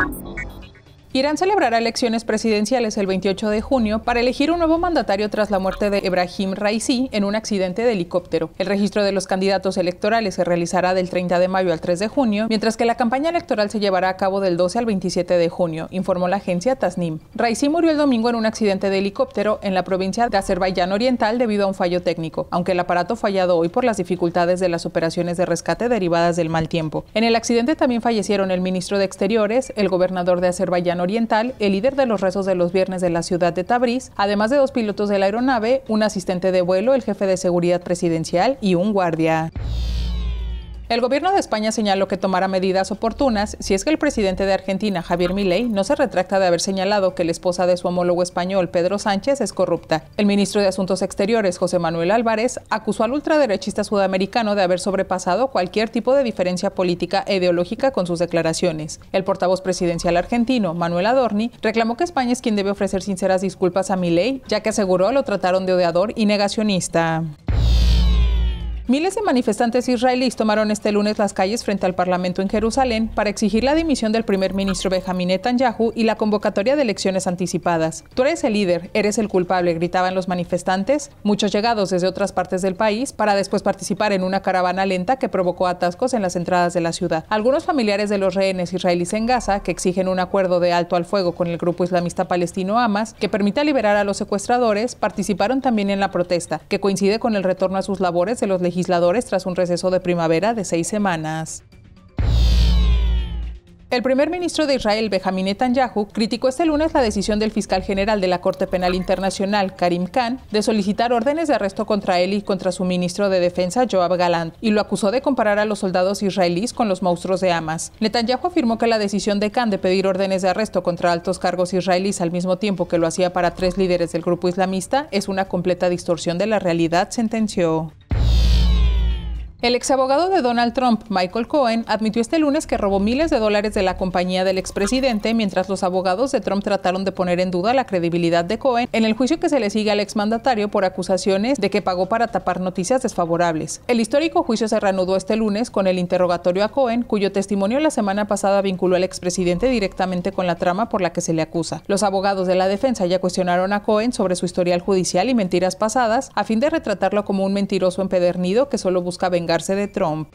Thank. Irán celebrará elecciones presidenciales el 28 de junio para elegir un nuevo mandatario tras la muerte de Ebrahim Raisi en un accidente de helicóptero. El registro de los candidatos electorales se realizará del 30 de mayo al 3 de junio, mientras que la campaña electoral se llevará a cabo del 12 al 27 de junio, informó la agencia Tasnim. Raisi murió el domingo en un accidente de helicóptero en la provincia de Azerbaiyán Oriental debido a un fallo técnico, aunque el aparato fallado hoy por las dificultades de las operaciones de rescate derivadas del mal tiempo. En el accidente también fallecieron el ministro de Exteriores, el gobernador de Azerbaiyán Oriental, el líder de los rezos de los viernes de la ciudad de Tabriz, además de dos pilotos de la aeronave, un asistente de vuelo, el jefe de seguridad presidencial y un guardia. El gobierno de España señaló que tomará medidas oportunas si es que el presidente de Argentina, Javier Milei, no se retracta de haber señalado que la esposa de su homólogo español, Pedro Sánchez, es corrupta. El ministro de Asuntos Exteriores, José Manuel Álvarez, acusó al ultraderechista sudamericano de haber sobrepasado cualquier tipo de diferencia política e ideológica con sus declaraciones. El portavoz presidencial argentino, Manuel Adorni, reclamó que España es quien debe ofrecer sinceras disculpas a Milei, ya que aseguró lo trataron de odiador y negacionista. Miles de manifestantes israelíes tomaron este lunes las calles frente al Parlamento en Jerusalén para exigir la dimisión del primer ministro Benjamin Netanyahu y la convocatoria de elecciones anticipadas. Tú eres el líder, eres el culpable, gritaban los manifestantes, muchos llegados desde otras partes del país, para después participar en una caravana lenta que provocó atascos en las entradas de la ciudad. Algunos familiares de los rehenes israelíes en Gaza, que exigen un acuerdo de alto al fuego con el grupo islamista palestino Hamas, que permita liberar a los secuestradores, participaron también en la protesta, que coincide con el retorno a sus labores de los legisladores tras un receso de primavera de seis semanas. El primer ministro de Israel, Benjamin Netanyahu, criticó este lunes la decisión del fiscal general de la Corte Penal Internacional, Karim Khan, de solicitar órdenes de arresto contra él y contra su ministro de Defensa, Joab Galant, y lo acusó de comparar a los soldados israelíes con los monstruos de Hamas. Netanyahu afirmó que la decisión de Khan de pedir órdenes de arresto contra altos cargos israelíes al mismo tiempo que lo hacía para tres líderes del grupo islamista es una completa distorsión de la realidad, sentenció. El exabogado de Donald Trump, Michael Cohen, admitió este lunes que robó miles de dólares de la compañía del expresidente mientras los abogados de Trump trataron de poner en duda la credibilidad de Cohen en el juicio que se le sigue al exmandatario por acusaciones de que pagó para tapar noticias desfavorables. El histórico juicio se reanudó este lunes con el interrogatorio a Cohen, cuyo testimonio la semana pasada vinculó al expresidente directamente con la trama por la que se le acusa. Los abogados de la defensa ya cuestionaron a Cohen sobre su historial judicial y mentiras pasadas a fin de retratarlo como un mentiroso empedernido que solo busca vengar de Trump.